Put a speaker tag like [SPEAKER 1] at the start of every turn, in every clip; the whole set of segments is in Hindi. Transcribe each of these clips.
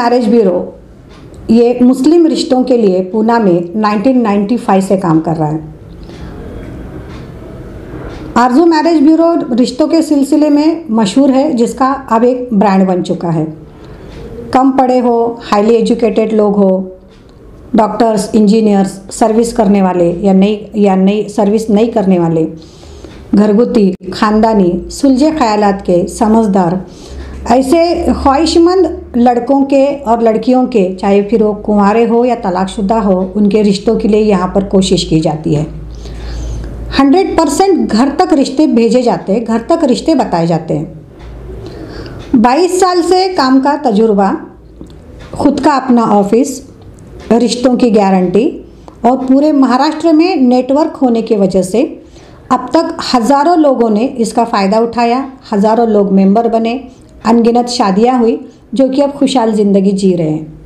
[SPEAKER 1] मैरिज ब्यूरो ये मुस्लिम रिश्तों के लिए पूना में 1995 से काम कर रहा है। आरज़ू मैरिज ब्यूरो रिश्तों के सिलसिले में मशहूर है, जिसका अब एक ब्रांड बन चुका है। कम पढ़े हो हाईली एजुकेटेड लोग हो डॉक्टर्स इंजीनियर्स सर्विस करने वाले या नई या नई सर्विस नहीं करने वाले, घरगुती, ख़ानदानी, सुलझे ख्यालात के समझदार ऐसे ख्वाहिशमंद लड़कों के और लड़कियों के, चाहे फिर वो कुंवारे हो या तलाकशुदा हो, उनके रिश्तों के लिए यहाँ पर कोशिश की जाती है। हंड्रेड परसेंट घर तक रिश्ते भेजे जाते हैं, घर तक रिश्ते बताए जाते हैं। बाईस साल से काम का तजुर्बा, खुद का अपना ऑफ़िस, रिश्तों की गारंटी और पूरे महाराष्ट्र में नेटवर्क होने की वजह से अब तक हज़ारों लोगों ने इसका फ़ायदा उठाया, हज़ारों लोग मेंबर बने अनगिनत शादियाँ हुई, जो कि अब खुशहाल ज़िंदगी जी रहे हैं।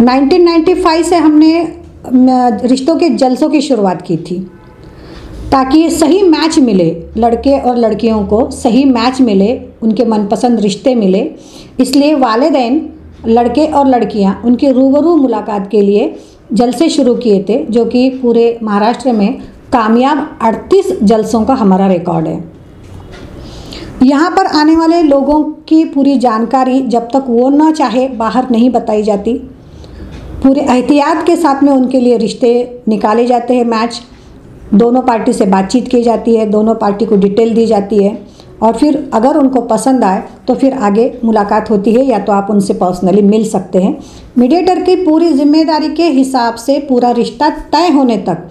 [SPEAKER 1] 1995 से हमने रिश्तों के जलसों की शुरुआत की थी, ताकि सही मैच मिले, लड़के और लड़कियों को सही मैच मिले, उनके मनपसंद रिश्ते मिले। इसलिए वालदेन, लड़के और लड़कियाँ, उनके रूबरू मुलाकात के लिए जलसे शुरू किए थे, जो कि पूरे महाराष्ट्र में कामयाब 38 जलसों का हमारा रिकॉर्ड है। यहाँ पर आने वाले लोगों की पूरी जानकारी जब तक वो ना चाहे, बाहर नहीं बताई जाती। पूरे एहतियात के साथ में उनके लिए रिश्ते निकाले जाते हैं, मैच। दोनों पार्टी से बातचीत की जाती है, दोनों पार्टी को डिटेल दी जाती है। और फिर अगर उनको पसंद आए तो फिर आगे मुलाकात होती है, या तो आप उनसे पर्सनली मिल सकते हैं। मीडिएटर की पूरी ज़िम्मेदारी के हिसाब से पूरा रिश्ता तय होने तक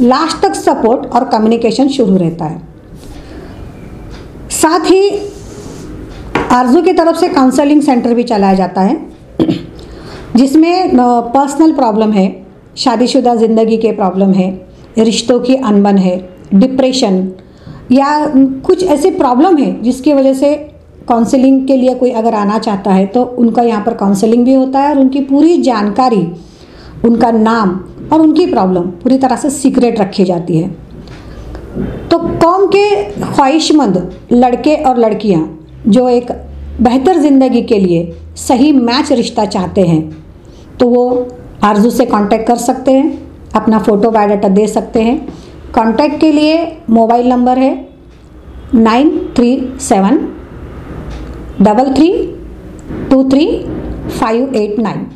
[SPEAKER 1] लास्ट तक सपोर्ट और कम्युनिकेशन शुरू रहता है। साथ ही आरज़ू की तरफ़ से काउंसलिंग सेंटर भी चलाया जाता है, जिसमें पर्सनल प्रॉब्लम है, शादीशुदा ज़िंदगी के प्रॉब्लम है, रिश्तों की अनबन है डिप्रेशन या कुछ ऐसे प्रॉब्लम है जिसकी वजह से काउंसलिंग के लिए कोई अगर आना चाहता है तो उनका यहाँ पर काउंसलिंग भी होता है और उनकी पूरी जानकारी, उनका नाम और उनकी प्रॉब्लम पूरी तरह से सीक्रेट रखी जाती है। तो कौम के ख्वाहिशमंद लड़के और लड़कियाँ जो एक बेहतर ज़िंदगी के लिए सही मैच रिश्ता चाहते हैं तो वो आरज़ू से कांटेक्ट कर सकते हैं, अपना फ़ोटो बायोडाटा दे सकते हैं। कांटेक्ट के लिए मोबाइल नंबर है nine three seven double three two three five eight nine